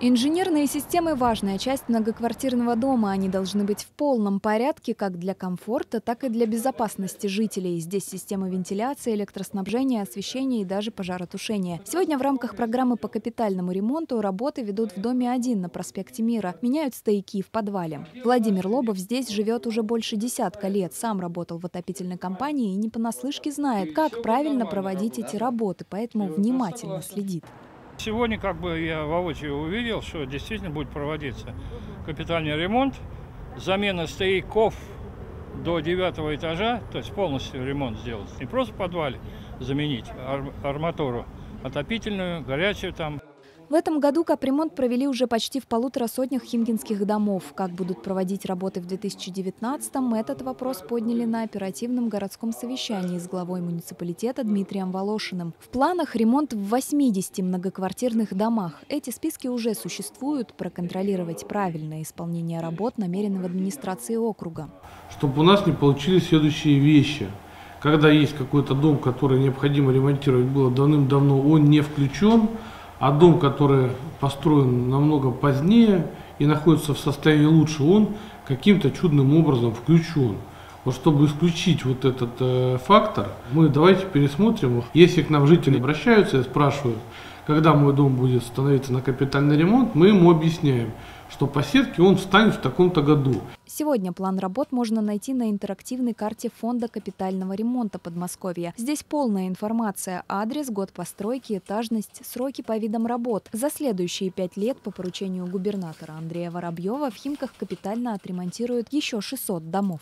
Инженерные системы – важная часть многоквартирного дома. Они должны быть в полном порядке как для комфорта, так и для безопасности жителей. Здесь системы вентиляции, электроснабжения, освещения и даже пожаротушения. Сегодня в рамках программы по капитальному ремонту работы ведут в доме 1 на проспекте Мира. Меняют стояки в подвале. Владимир Лобов здесь живет уже больше десятка лет. Сам работал в отопительной компании и не понаслышке знает, как правильно проводить эти работы, поэтому внимательно следит. Сегодня как бы я воочию увидел, что действительно будет проводиться капитальный ремонт, замена стояков до девятого этажа, то есть полностью ремонт сделать. Не просто в подвале заменить арматуру, отопительную, горячую там, в этом году капремонт провели уже почти в полутора сотнях химкинских домов. Как будут проводить работы в 2019-м, этот вопрос подняли на оперативном городском совещании с главой муниципалитета Дмитрием Волошиным. В планах ремонт в 80 многоквартирных домах. Эти списки уже существуют. Проконтролировать правильное исполнение работ намерены в администрации округа. Чтобы у нас не получились следующие вещи. Когда есть какой-то дом, который необходимо ремонтировать было давным-давно, он не включен, а дом, который построен намного позднее и находится в состоянии лучше, он каким-то чудным образом включен. Вот чтобы исключить вот этот э, фактор, мы давайте пересмотрим. Если к нам жители обращаются и спрашивают, когда мой дом будет становиться на капитальный ремонт, мы ему объясняем, что по он встанет в таком-то году. Сегодня план работ можно найти на интерактивной карте Фонда капитального ремонта Подмосковья. Здесь полная информация, адрес, год постройки, этажность, сроки по видам работ. За следующие пять лет по поручению губернатора Андрея Воробьева в Химках капитально отремонтируют еще 600 домов.